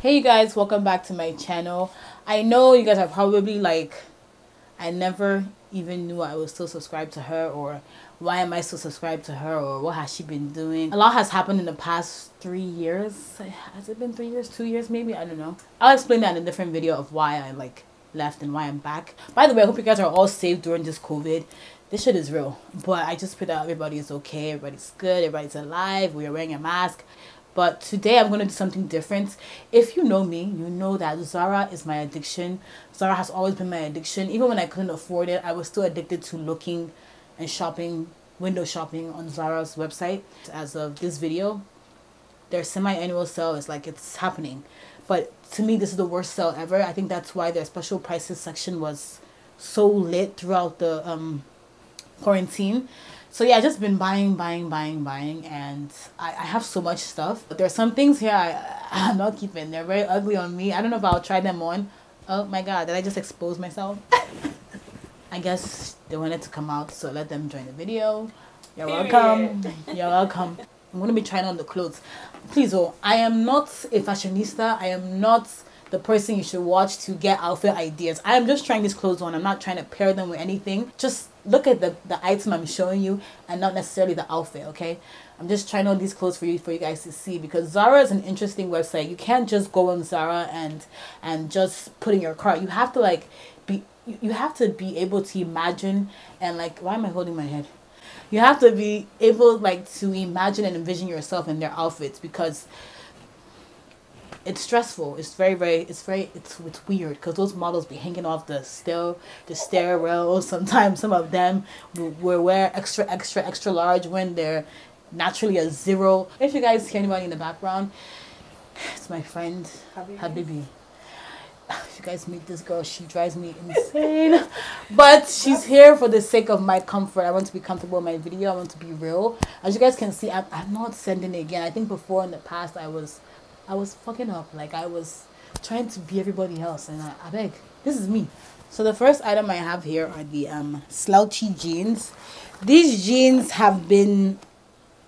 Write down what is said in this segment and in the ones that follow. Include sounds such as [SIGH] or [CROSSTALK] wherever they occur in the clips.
hey you guys welcome back to my channel. I know you guys are probably like i never even knew i was still subscribed to her or why am i still subscribed to her or what has she been doing? A lot has happened in the past three years. Has it been three years? Two years maybe? I don't know. I'll explain that in a different video of why i like left and why i'm back. By the way i hope you guys are all safe during this covid. This shit is real but i just pray that everybody is okay everybody's good everybody's alive we're wearing a mask but today I'm going to do something different. If you know me, you know that Zara is my addiction. Zara has always been my addiction. Even when I couldn't afford it, I was still addicted to looking and shopping, window shopping on Zara's website. As of this video, their semi-annual sale is like it's happening. But to me, this is the worst sale ever. I think that's why their special prices section was so lit throughout the um, quarantine so yeah, I just been buying, buying, buying, buying, and I, I have so much stuff. But there's some things here I [LAUGHS] I'm not keeping. They're very ugly on me. I don't know if I'll try them on. Oh my god, did I just expose myself? [LAUGHS] I guess they wanted to come out, so let them join the video. You're welcome. You're welcome. I'm gonna be trying on the clothes. Please, oh, I am not a fashionista. I am not the person you should watch to get outfit ideas. I am just trying these clothes on. I'm not trying to pair them with anything. Just look at the, the item I'm showing you and not necessarily the outfit, okay? I'm just trying on these clothes for you for you guys to see because Zara is an interesting website. You can't just go on Zara and and just put in your cart. You have to like be you have to be able to imagine and like why am I holding my head? You have to be able like to imagine and envision yourself in their outfits because it's stressful. It's very, very, it's very, it's, it's weird because those models be hanging off the stair, the stair stairwell. [LAUGHS] Sometimes some of them will wear extra, extra, extra large when they're naturally a zero. If you guys hear anybody in the background, [SIGHS] it's my friend Habibi. Habibi. [SIGHS] If you guys meet this girl, she drives me insane. [LAUGHS] but she's here for the sake of my comfort. I want to be comfortable in my video. I want to be real. As you guys can see, I'm, I'm not sending it again. I think before in the past I was I was fucking up. Like I was trying to be everybody else, and I, I beg, this is me. So the first item I have here are the um, slouchy jeans. These jeans have been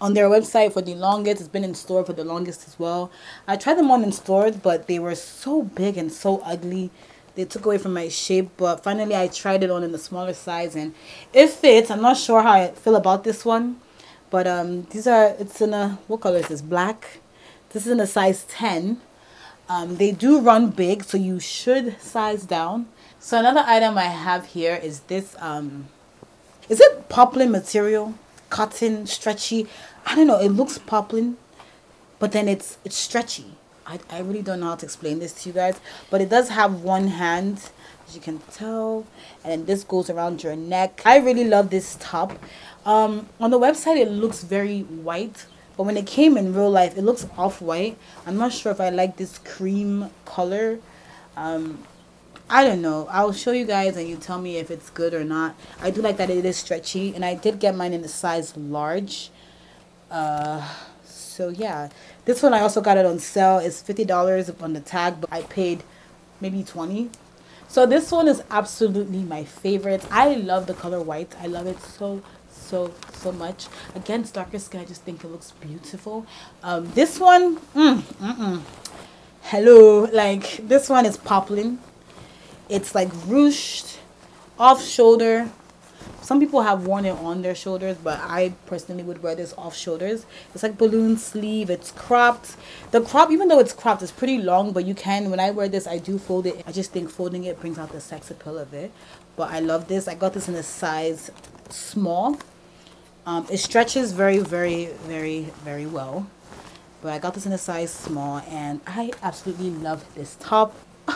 on their website for the longest. It's been in store for the longest as well. I tried them on in stores, but they were so big and so ugly. They took away from my shape, but finally I tried it on in the smaller size and it fits. I'm not sure how I feel about this one, but um, these are, it's in a, what color is this? Black this is in a size 10. Um, they do run big, so you should size down. So another item I have here is this, um, is it poplin material? Cotton, stretchy. I don't know, it looks poplin, but then it's, it's stretchy. I, I really don't know how to explain this to you guys, but it does have one hand, as you can tell, and this goes around your neck. I really love this top. Um, on the website, it looks very white, but when it came in real life it looks off-white. I'm not sure if i like this cream color. Um i don't know. I'll show you guys and you tell me if it's good or not. I do like that it is stretchy and i did get mine in the size large. Uh so yeah. This one i also got it on sale. It's 50 dollars on the tag but i paid maybe 20 so this one is absolutely my favorite. I love the color white. I love it so so so much. Against darker skin. I just think it looks beautiful. Um this one mm, mm -mm. hello. Like this one is poplin. It's like ruched off shoulder. Some people have worn it on their shoulders but i personally would wear this off shoulders. It's like balloon sleeve. It's cropped. The crop even though it's cropped it's pretty long but you can when i wear this i do fold it. I just think folding it brings out the sex appeal of it. But i love this. I got this in a size small um, it stretches very, very, very, very well. But I got this in a size small and I absolutely love this top. [LAUGHS]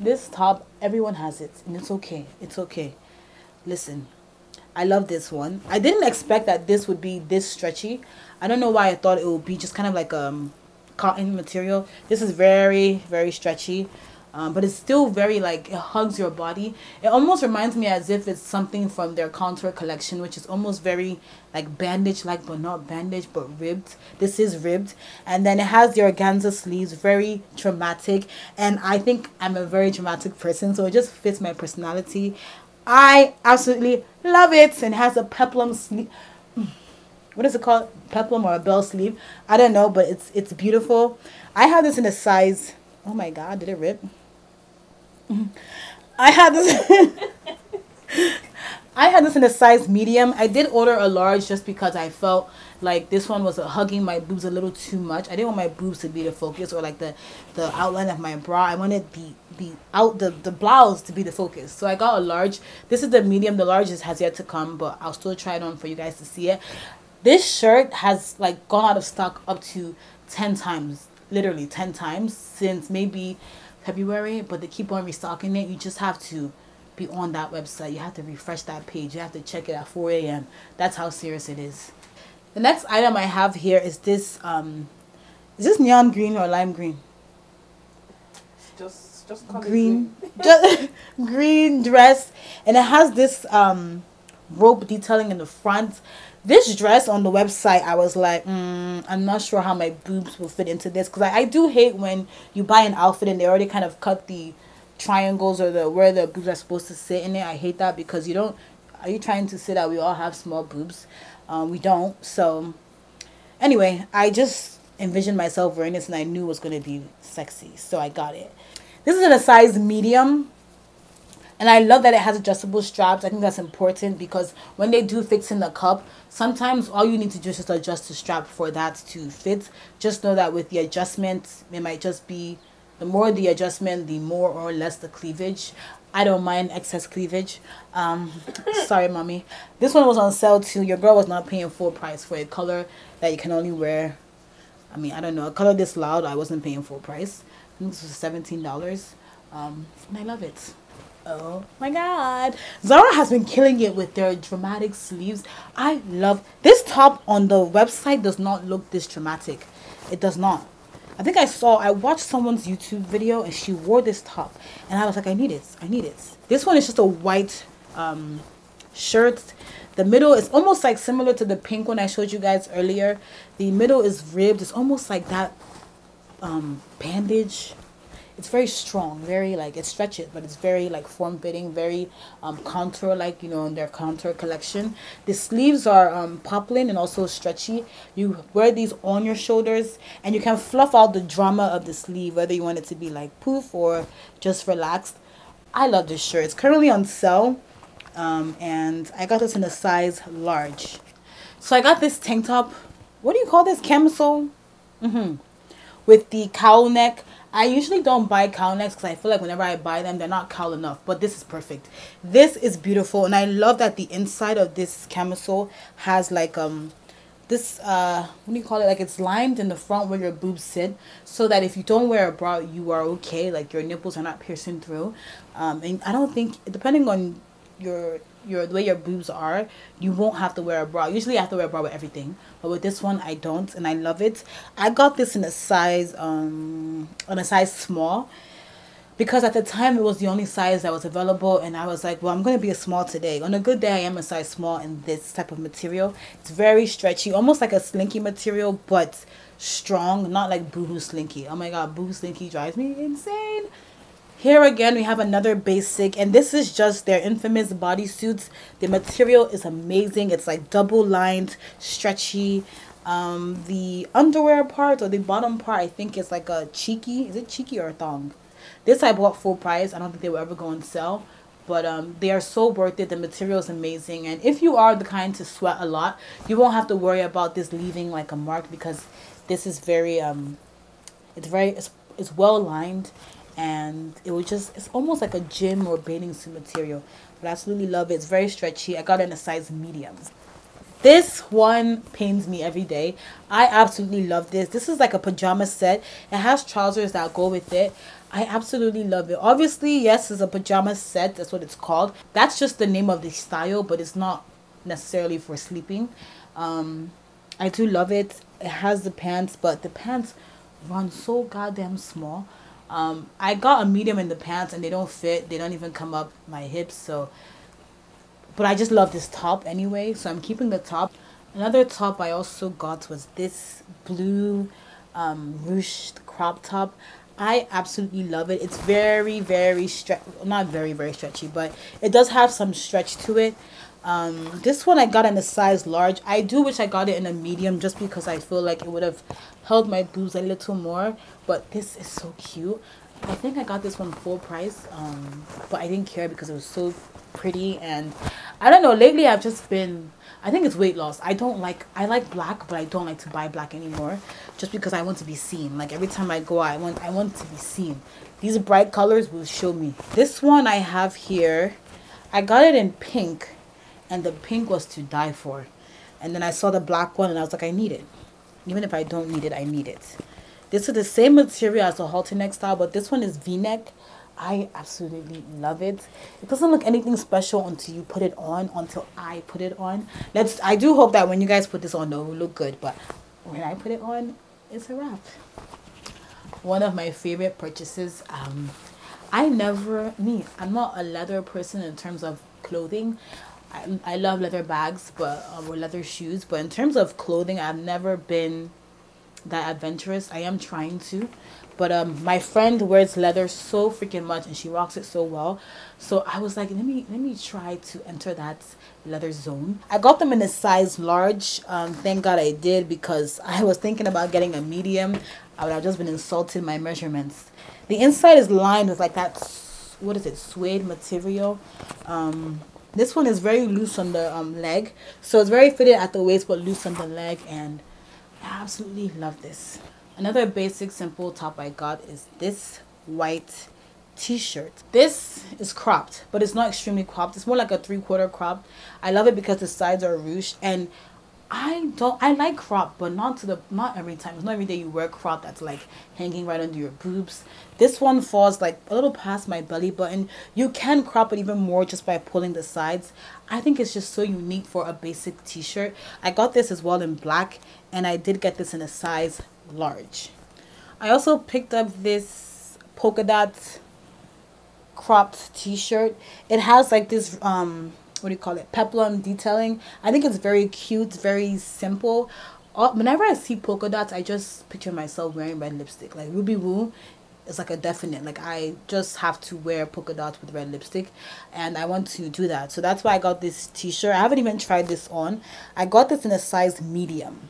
this top, everyone has it and it's okay. It's okay. Listen, I love this one. I didn't expect that this would be this stretchy. I don't know why I thought it would be just kind of like um cotton material. This is very, very stretchy um, but it's still very like it hugs your body. It almost reminds me as if it's something from their contour collection which is almost very like bandage like but not bandage but ribbed. This is ribbed. And then it has the organza sleeves very dramatic and i think i'm a very dramatic person so it just fits my personality. I absolutely love it. And it has a peplum sleeve what is it called? Peplum or a bell sleeve? I don't know but it's it's beautiful. I have this in a size. Oh my god, did it rip? I had this. [LAUGHS] I had this in a size medium. I did order a large just because I felt like this one was hugging my boobs a little too much. I didn't want my boobs to be the focus or like the the outline of my bra. I wanted the the out the the blouse to be the focus. So I got a large. This is the medium. The largest has yet to come, but I'll still try it on for you guys to see it. This shirt has like gone out of stock up to 10 times, literally 10 times since maybe February, but they keep on restocking it. You just have to be on that website. You have to refresh that page. You have to check it at 4 a.m. That's how serious it is. The next item I have here is this, um, is this neon green or lime green? Just, just green, [LAUGHS] just green dress, and it has this um rope detailing in the front. This dress on the website, I was like, mm, I'm not sure how my boobs will fit into this because I, I do hate when you buy an outfit and they already kind of cut the triangles or the where the boobs are supposed to sit in it. I hate that because you don't. Are you trying to say that we all have small boobs? Um, we don't. So, anyway, I just envisioned myself wearing this and I knew it was going to be sexy. So I got it. This is in a size medium. And I love that it has adjustable straps. I think that's important because when they do fix in the cup, sometimes all you need to do is just adjust the strap for that to fit. Just know that with the adjustment, it might just be the more the adjustment, the more or less the cleavage. I don't mind excess cleavage. Um, [LAUGHS] sorry, mommy. This one was on sale too. Your girl was not paying full price for a color that you can only wear. I mean, I don't know. A color this loud, I wasn't paying full price. I think this was $17. Um, and I love it. Oh my god. Zara has been killing it with their dramatic sleeves. I love this top on the website does not look this dramatic. It does not. I think I saw I watched someone's YouTube video and she wore this top and I was like I need it. I need it. This one is just a white um shirt. The middle is almost like similar to the pink one I showed you guys earlier. The middle is ribbed. It's almost like that um bandage it's very strong very like it stretches but it's very like form fitting very um contour like you know in their contour collection. The sleeves are um poplin and also stretchy. You wear these on your shoulders and you can fluff out the drama of the sleeve whether you want it to be like poof or just relaxed. I love this shirt. It's currently on sale um and i got this in a size large. So i got this tank top. What do you call this? Camisole? Mm-hmm. With the cowl neck I usually don't buy cowl necks because I feel like whenever I buy them, they're not cowl enough. But this is perfect. This is beautiful. And I love that the inside of this camisole has like um this uh what do you call it like it's lined in the front where your boobs sit so that if you don't wear a bra you are okay like your nipples are not piercing through um and i don't think depending on your your the way your boobs are, you won't have to wear a bra. Usually I have to wear a bra with everything. But with this one I don't and I love it. I got this in a size um on a size small because at the time it was the only size that was available and I was like, well, I'm going to be a small today. On a good day, I am a size small in this type of material. It's very stretchy, almost like a slinky material, but strong, not like boohoo slinky. Oh my god, boohoo slinky drives me insane. Here again, we have another basic, and this is just their infamous bodysuits. The material is amazing. It's like double lined, stretchy. Um, the underwear part or the bottom part, I think is like a cheeky. Is it cheeky or a thong? This I bought full price. I don't think they will ever go on sale. But um, they are so worth it. The material is amazing. And if you are the kind to sweat a lot, you won't have to worry about this leaving like a mark because this is very, um, it's very, it's, it's well lined and it was just it's almost like a gym or bathing suit material but I absolutely love it. It's very stretchy. I got it in a size medium. This one pains me every day. I absolutely love this. This is like a pajama set. It has trousers that go with it. I absolutely love it. Obviously yes it's a pajama set. That's what it's called. That's just the name of the style but it's not necessarily for sleeping. Um I do love it. It has the pants but the pants run so goddamn small um, I got a medium in the pants and they don't fit. They don't even come up my hips. So, but I just love this top anyway. So I'm keeping the top. Another top I also got was this blue um, ruched crop top. I absolutely love it. It's very, very stretch, not very, very stretchy, but it does have some stretch to it. Um, this one I got in a size large. I do wish I got it in a medium just because I feel like it would have held my boobs a little more. But this is so cute. I think i got this one full price um but i didn't care because it was so pretty and i don't know lately i've just been i think it's weight loss. I don't like i like black but i don't like to buy black anymore just because i want to be seen. Like every time i go i want i want to be seen. These bright colors will show me. This one i have here i got it in pink and the pink was to die for. And then i saw the black one and i was like i need it. Even if i don't need it i need it this is the same material as the halter neck style but this one is v-neck I absolutely love it. It doesn't look anything special until you put it on, until I put it on. Let's I do hope that when you guys put this on, it will look good, but when I put it on, it's a wrap. One of my favorite purchases, um, I never, me, I'm not a leather person in terms of clothing. I, I love leather bags, but or leather shoes, but in terms of clothing, I've never been that adventurous. I am trying to, but um, my friend wears leather so freaking much, and she rocks it so well. So I was like, let me let me try to enter that leather zone. I got them in a size large. Um, thank God I did because [LAUGHS] I was thinking about getting a medium. I would have just been insulted my measurements. The inside is lined with like that, what is it, suede material. Um, this one is very loose on the um, leg. So it's very fitted at the waist but loose on the leg and I absolutely love this. Another basic simple top I got is this white t-shirt. This is cropped, but it's not extremely cropped. It's more like a three-quarter crop. I love it because the sides are ruched and I don't I like crop, but not to the not every time. It's not every day you wear crop that's like hanging right under your boobs. This one falls like a little past my belly button. You can crop it even more just by pulling the sides. I think it's just so unique for a basic t-shirt. I got this as well in black and I did get this in a size large. I also picked up this polka dot cropped t-shirt. It has like this um what do you call it peplum detailing. I think it's very cute very simple. Uh, whenever i see polka dots i just picture myself wearing red lipstick. Like ruby woo is like a definite like i just have to wear polka dots with red lipstick and i want to do that. So that's why i got this t-shirt. I haven't even tried this on. I got this in a size medium.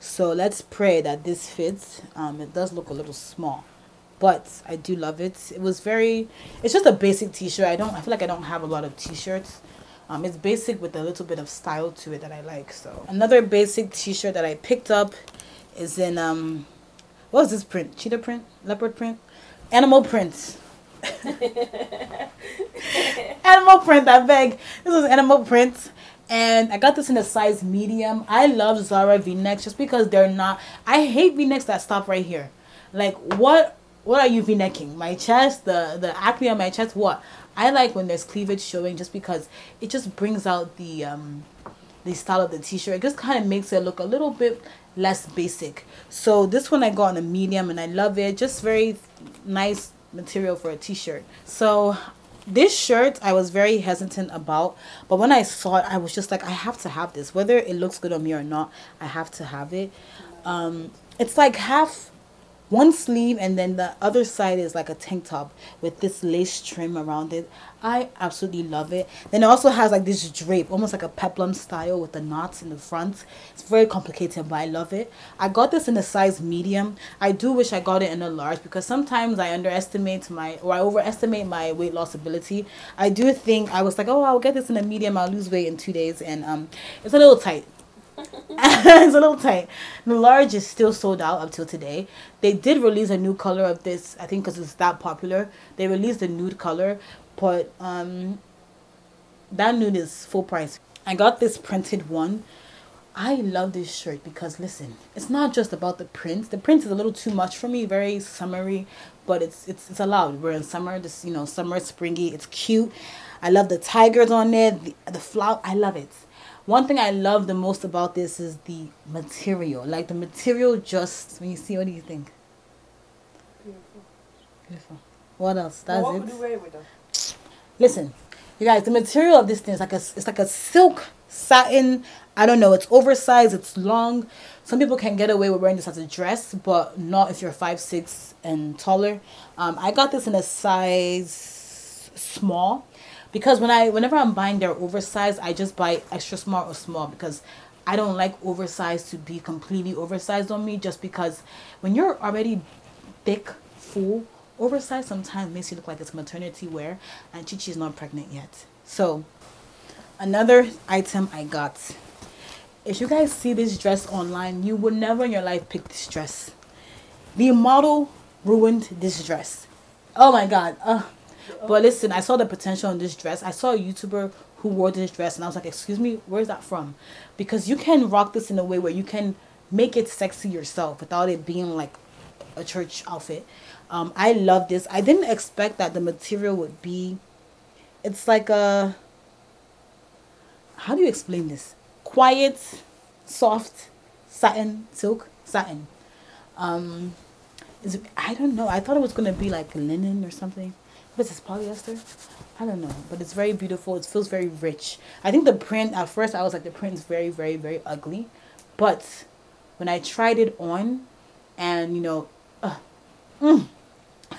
So let's pray that this fits. Um it does look a little small but I do love it. It was very, it's just a basic t-shirt. I don't, I feel like I don't have a lot of t-shirts. Um, it's basic with a little bit of style to it that I like. So another basic t-shirt that I picked up is in, um, what was this print? Cheetah print? Leopard print? Animal print. [LAUGHS] animal print, I beg. This is animal print and I got this in a size medium. I love Zara V-necks just because they're not. I hate V-necks that stop right here. Like what what are you v-necking? My chest, the the acne on my chest. What? I like when there's cleavage showing, just because it just brings out the um the style of the t-shirt. It just kind of makes it look a little bit less basic. So this one I got on a medium and I love it. Just very nice material for a t-shirt. So this shirt I was very hesitant about, but when I saw it, I was just like, I have to have this. Whether it looks good on me or not, I have to have it. Um, it's like half one sleeve and then the other side is like a tank top with this lace trim around it. I absolutely love it. Then it also has like this drape almost like a peplum style with the knots in the front. It's very complicated but i love it. I got this in a size medium. I do wish i got it in a large because sometimes i underestimate my or i overestimate my weight loss ability. I do think i was like oh i'll get this in a medium. I'll lose weight in two days. And um it's a little tight [LAUGHS] it's a little tight. The large is still sold out up till today. They did release a new color of this, I think because it's that popular. They released a nude color, but um, that nude is full price. I got this printed one. I love this shirt because listen, it's not just about the print. The print is a little too much for me, very summery, but it's it's it's allowed. We're in summer, this you know, summer springy. It's cute. I love the tigers on there, the the flower. I love it one thing I love the most about this is the material. Like the material just when you see what do you think? Beautiful. Beautiful. What else? That's well, what it. Would you with them? Listen, you guys, the material of this thing is like a it's like a silk satin. I don't know, it's oversized, it's long. Some people can get away with wearing this as a dress, but not if you're five six and taller. Um, I got this in a size small because when I whenever I'm buying their oversized, I just buy extra small or small because I don't like oversized to be completely oversized on me just because when you're already thick, full, oversized sometimes makes you look like it's maternity wear and Chichi is not pregnant yet. So another item I got. If you guys see this dress online, you would never in your life pick this dress. The model ruined this dress. Oh my god. Uh, but listen, I saw the potential in this dress. I saw a YouTuber who wore this dress and I was like, excuse me, where's that from? Because you can rock this in a way where you can make it sexy yourself without it being like a church outfit. Um, I love this. I didn't expect that the material would be, it's like a, how do you explain this? Quiet, soft, satin, silk, satin. Um, is I don't know. I thought it was going to be like linen or something. But it's polyester. I don't know, but it's very beautiful. It feels very rich. I think the print at first I was like the print is very very very ugly, but when I tried it on, and you know, uh, mm, [SIGHS]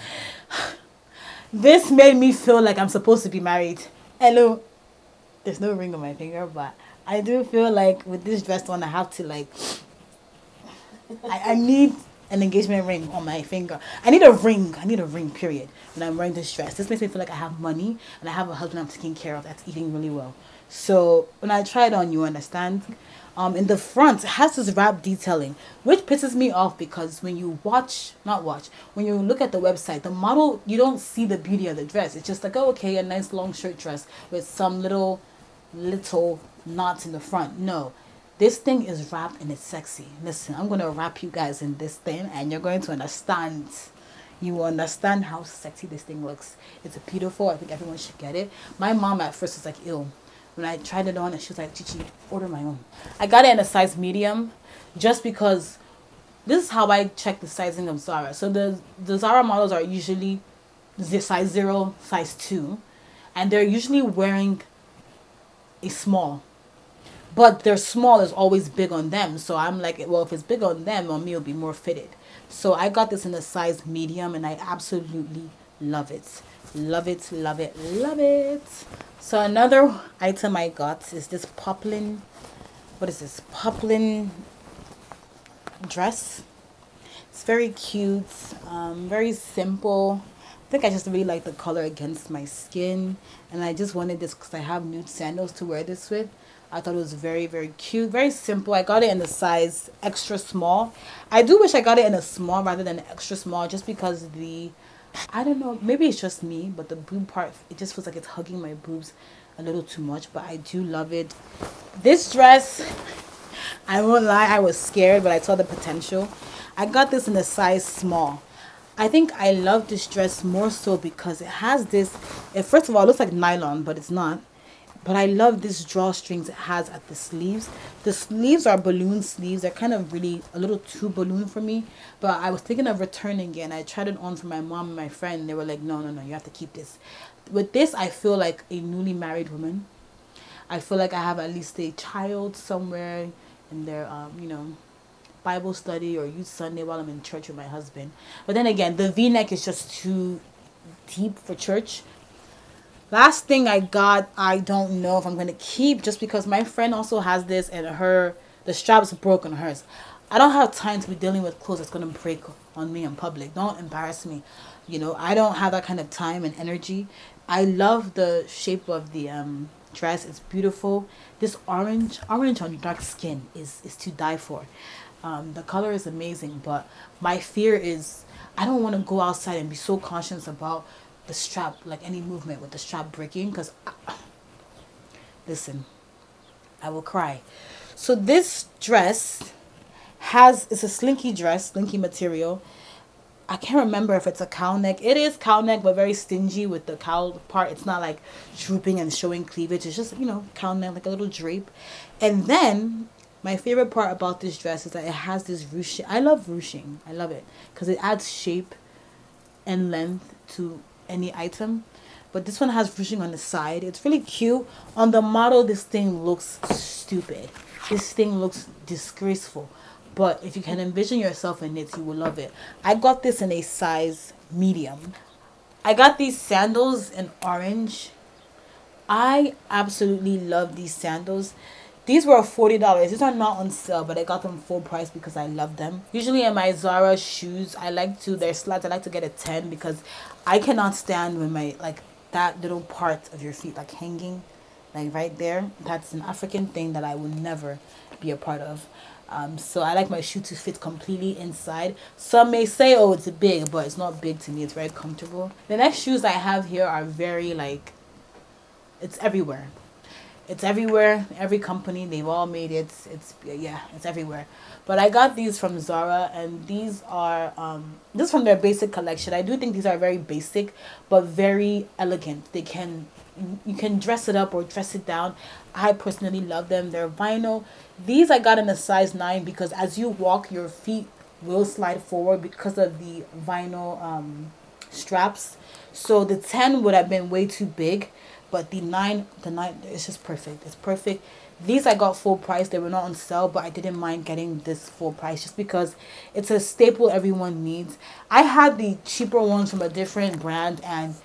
this made me feel like I'm supposed to be married. Hello, there's no ring on my finger, but I do feel like with this dress on, I have to like. I, I need an engagement ring on my finger. I need a ring. I need a ring, period, when I'm wearing this dress. This makes me feel like I have money and I have a husband I'm taking care of that's eating really well. So when I try it on, you understand? Um, in the front, it has this wrap detailing, which pisses me off because when you watch, not watch, when you look at the website, the model, you don't see the beauty of the dress. It's just like, oh, okay, a nice long shirt dress with some little, little knots in the front. No, this thing is wrapped and it's sexy. Listen, I'm going to wrap you guys in this thing and you're going to understand. You will understand how sexy this thing looks. It's a beautiful. I think everyone should get it. My mom at first was like, ill. When I tried it on and she was like, Chichi, order my own. I got it in a size medium just because this is how I check the sizing of Zara. So the, the Zara models are usually size 0, size 2. And they're usually wearing a small but their small is always big on them. So I'm like, well, if it's big on them, on me, it'll be more fitted. So I got this in a size medium and I absolutely love it. Love it, love it, love it. So another item I got is this poplin, what is this? Poplin dress. It's very cute, um, very simple. I think I just really like the color against my skin. And I just wanted this because I have nude sandals to wear this with. I thought it was very, very cute. Very simple. I got it in the size extra small. I do wish I got it in a small rather than extra small just because the... I don't know. Maybe it's just me, but the boob part, it just feels like it's hugging my boobs a little too much. But I do love it. This dress, [LAUGHS] I won't lie, I was scared, but I saw the potential. I got this in a size small. I think I love this dress more so because it has this, it, first of all, it looks like nylon, but it's not but I love this drawstrings it has at the sleeves. The sleeves are balloon sleeves. They're kind of really a little too balloon for me. But I was thinking of returning it. And I tried it on for my mom and my friend. And they were like, no, no, no, you have to keep this. With this, I feel like a newly married woman. I feel like I have at least a child somewhere in their, um, you know, Bible study or youth Sunday while I'm in church with my husband. But then again, the V-neck is just too deep for church. Last thing I got, I don't know if I'm going to keep just because my friend also has this and her, the strap's broke on hers. I don't have time to be dealing with clothes that's going to break on me in public. Don't embarrass me. You know, I don't have that kind of time and energy. I love the shape of the um, dress. It's beautiful. This orange, orange on dark skin is, is to die for. Um, the color is amazing, but my fear is I don't want to go outside and be so conscious about the strap, like any movement with the strap breaking, because [SIGHS] listen, I will cry. So this dress has, it's a slinky dress, slinky material. I can't remember if it's a cowl neck. It is cowl neck, but very stingy with the cow part. It's not like drooping and showing cleavage. It's just, you know, cowl neck, like a little drape. And then my favorite part about this dress is that it has this ruching. I love ruching. I love it because it adds shape and length to any item but this one has ruching on the side. It's really cute. On the model this thing looks stupid. This thing looks disgraceful. But if you can envision yourself in it you will love it. I got this in a size medium. I got these sandals in orange. I absolutely love these sandals These were $40. These are not on sale, but I got them full price because I love them. Usually in my Zara shoes, I like to, their slats, I like to get a 10 because I cannot stand when my, like, that little part of your feet, like, hanging, like, right there. That's an African thing that I will never be a part of. Um, so I like my shoe to fit completely inside. Some may say, oh, it's big, but it's not big to me. It's very comfortable. The next shoes I have here are very, like, it's everywhere it's everywhere. Every company they've all made it. It's yeah it's everywhere. But i got these from zara and these are um this from their basic collection. I do think these are very basic but very elegant. They can you can dress it up or dress it down. I personally love them. They're vinyl. These i got in a size 9 because as you walk your feet will slide forward because of the vinyl um straps. So the 10 would have been way too big but the nine the nine it's just perfect. It's perfect. These i got full price. They were not on sale but i didn't mind getting this full price just because it's a staple everyone needs. I had the cheaper ones from a different brand and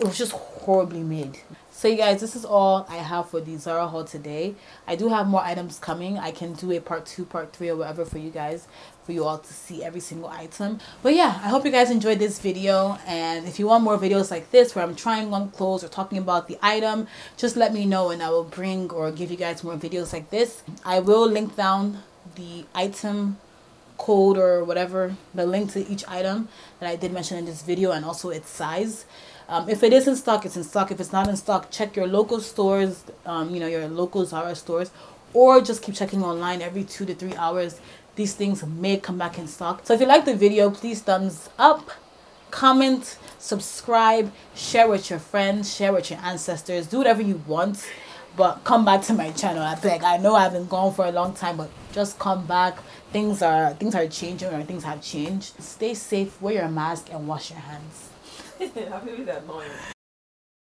it was just horribly made. So you guys this is all i have for the zara haul today. I do have more items coming. I can do a part two part three or whatever for you guys for you all to see every single item. But yeah i hope you guys enjoyed this video. And if you want more videos like this where i'm trying on clothes or talking about the item just let me know and i will bring or give you guys more videos like this. I will link down the item code or whatever the link to each item that i did mention in this video and also its size. Um, if it is in stock it's in stock. If it's not in stock check your local stores um, you know your local zara stores or just keep checking online every two to three hours these things may come back in stock. So if you like the video, please thumbs up, comment, subscribe, share with your friends, share with your ancestors, do whatever you want. But come back to my channel. I beg. I know I've been gone for a long time, but just come back. Things are things are changing or things have changed. Stay safe, wear your mask and wash your hands. [LAUGHS]